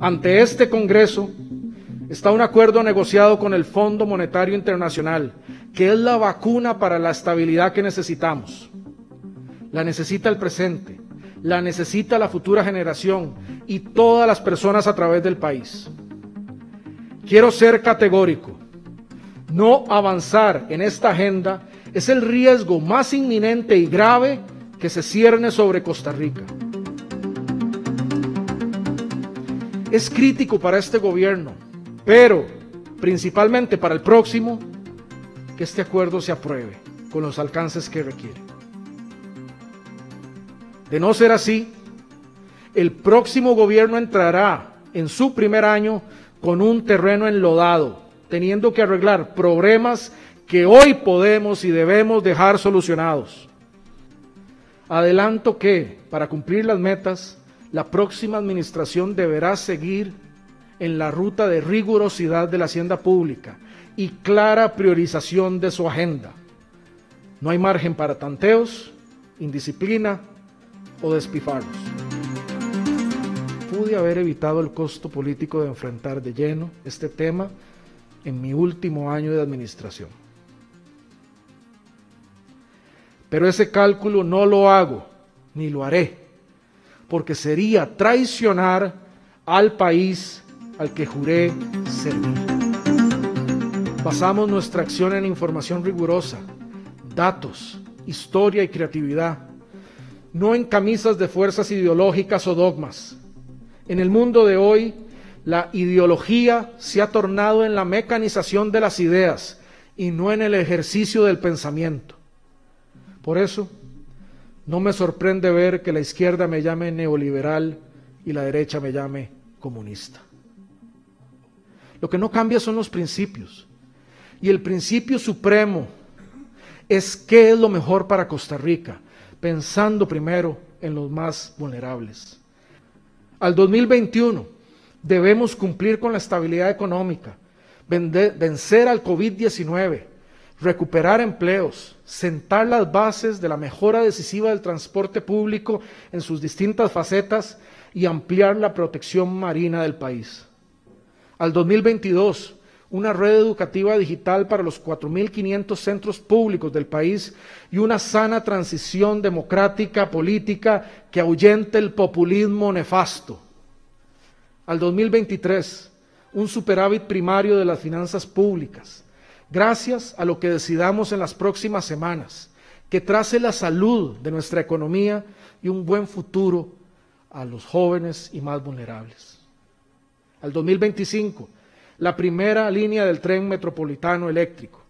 Ante este Congreso está un acuerdo negociado con el Fondo Monetario Internacional, que es la vacuna para la estabilidad que necesitamos. La necesita el presente, la necesita la futura generación y todas las personas a través del país. Quiero ser categórico. No avanzar en esta agenda es el riesgo más inminente y grave que se cierne sobre Costa Rica. Es crítico para este gobierno, pero principalmente para el próximo, que este acuerdo se apruebe con los alcances que requiere. De no ser así, el próximo gobierno entrará en su primer año con un terreno enlodado, teniendo que arreglar problemas que hoy podemos y debemos dejar solucionados. Adelanto que, para cumplir las metas, la próxima administración deberá seguir en la ruta de rigurosidad de la hacienda pública y clara priorización de su agenda. No hay margen para tanteos, indisciplina o despifarros. Pude haber evitado el costo político de enfrentar de lleno este tema en mi último año de administración. Pero ese cálculo no lo hago, ni lo haré, porque sería traicionar al país al que juré servir. Basamos nuestra acción en información rigurosa, datos, historia y creatividad, no en camisas de fuerzas ideológicas o dogmas. En el mundo de hoy, la ideología se ha tornado en la mecanización de las ideas y no en el ejercicio del pensamiento. Por eso, no me sorprende ver que la izquierda me llame neoliberal y la derecha me llame comunista. Lo que no cambia son los principios. Y el principio supremo es qué es lo mejor para Costa Rica, pensando primero en los más vulnerables. Al 2021 debemos cumplir con la estabilidad económica, vencer al COVID-19, recuperar empleos, sentar las bases de la mejora decisiva del transporte público en sus distintas facetas y ampliar la protección marina del país. Al 2022, una red educativa digital para los 4.500 centros públicos del país y una sana transición democrática política que ahuyente el populismo nefasto. Al 2023, un superávit primario de las finanzas públicas, gracias a lo que decidamos en las próximas semanas, que trace la salud de nuestra economía y un buen futuro a los jóvenes y más vulnerables. Al 2025, la primera línea del tren metropolitano eléctrico.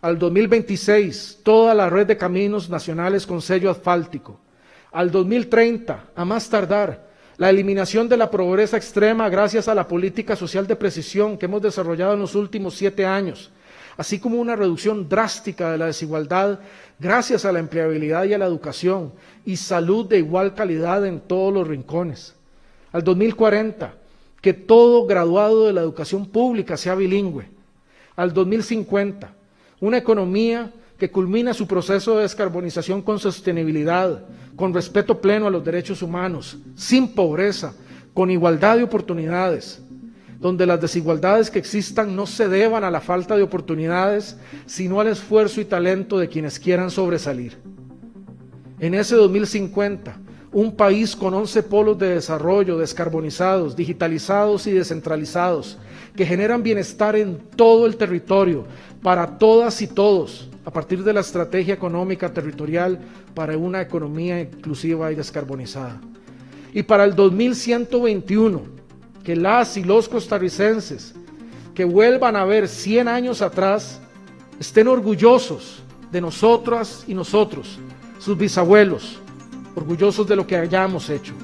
Al 2026, toda la red de caminos nacionales con sello asfáltico. Al 2030, a más tardar, la eliminación de la pobreza extrema gracias a la política social de precisión que hemos desarrollado en los últimos siete años así como una reducción drástica de la desigualdad gracias a la empleabilidad y a la educación y salud de igual calidad en todos los rincones. Al 2040, que todo graduado de la educación pública sea bilingüe. Al 2050, una economía que culmina su proceso de descarbonización con sostenibilidad, con respeto pleno a los derechos humanos, sin pobreza, con igualdad de oportunidades, donde las desigualdades que existan no se deban a la falta de oportunidades, sino al esfuerzo y talento de quienes quieran sobresalir. En ese 2050, un país con 11 polos de desarrollo descarbonizados, digitalizados y descentralizados, que generan bienestar en todo el territorio, para todas y todos, a partir de la estrategia económica territorial para una economía inclusiva y descarbonizada. Y para el 2121, que las y los costarricenses que vuelvan a ver 100 años atrás estén orgullosos de nosotras y nosotros, sus bisabuelos, orgullosos de lo que hayamos hecho.